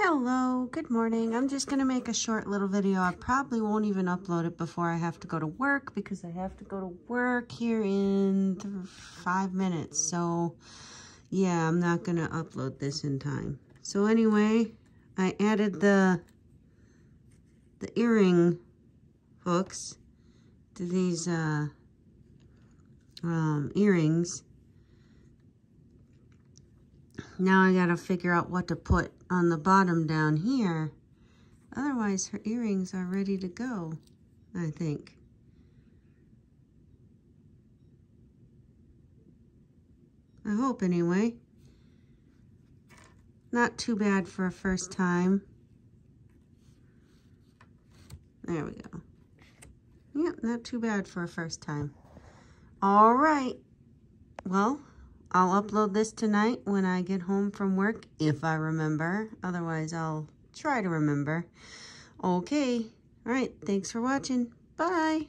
Hello, good morning. I'm just going to make a short little video. I probably won't even upload it before I have to go to work because I have to go to work here in five minutes. So, yeah, I'm not going to upload this in time. So anyway, I added the the earring hooks to these uh, um, earrings. Now I gotta figure out what to put on the bottom down here. Otherwise, her earrings are ready to go, I think. I hope, anyway. Not too bad for a first time. There we go. Yep, not too bad for a first time. All right. Well, I'll upload this tonight when I get home from work, if I remember. Otherwise, I'll try to remember. Okay. All right. Thanks for watching. Bye.